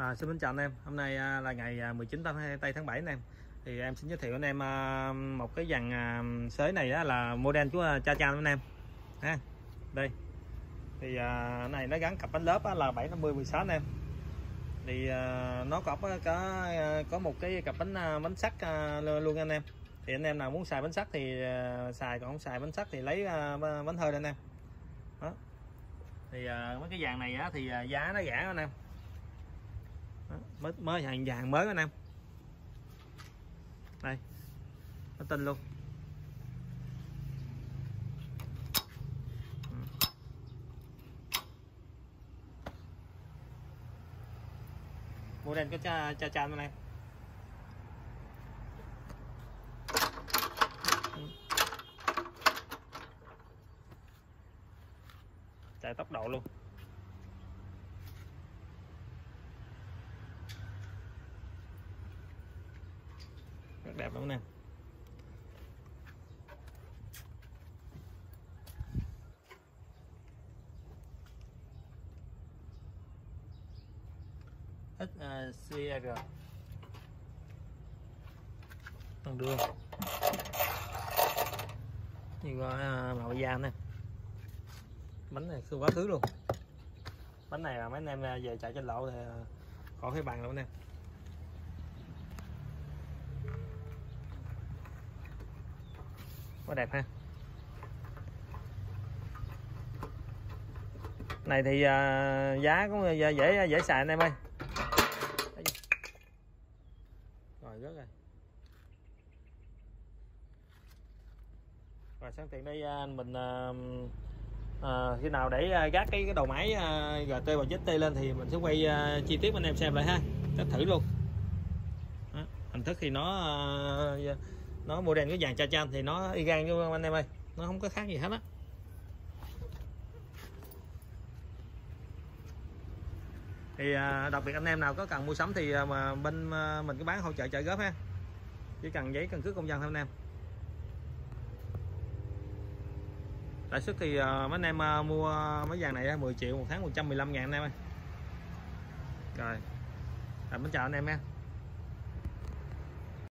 À, xin chào anh em. Hôm nay à, là ngày à, 19 tháng tây tháng 7 anh em thì em xin giới thiệu anh em à, một cái dàn à, sới này á, là model của à, cha cha anh em. Ha đây. Thì à, này nó gắn cặp bánh lớp á, là 750 16 anh em. Thì à, nó có có có một cái cặp bánh à, bánh sắt à, luôn anh em. Thì anh em nào muốn xài bánh sắt thì à, xài còn không xài bánh sắt thì lấy à, bánh hơi anh em. Đó. Thì à, mấy cái dàn này á, thì à, giá nó rẻ anh em đó, mới mới hàng vàng mới anh em. Đây. Nó tin luôn. Ừ. Mua đen có cha cha cha này ừ. chạy tốc độ luôn. Rất đẹp lắm nè. XCR à, con đường như có à, màu da nè. Bánh này siêu quá thứ luôn. Bánh này là mấy anh em à, về chạy trên lộ thì khỏi phải bằng luôn nè. Quá đẹp ha. Này thì à, giá cũng à, dễ dễ, dễ xài anh em ơi. Rồi rất rồi. Và sáng tiện đây à, mình à, à, khi nào để à, gác cái cái đầu máy à, GT và ZT lên thì mình sẽ quay à, chi tiết anh em xem lại ha. Test thử luôn. Đó, hình thức thì nó à, nó model cái dàn cha chan thì nó y gan như anh em ơi. Nó không có khác gì hết á. Thì à, đặc biệt anh em nào có cần mua sắm thì à, mà bên à, mình cứ bán hỗ trợ trợ góp ha. Chỉ cần giấy căn cước công dân thôi anh em. Lãi suất thì mấy anh em mua mấy dàn này 10 triệu một tháng 115 ngàn anh em ơi. Rồi. À, mình chào anh em nha.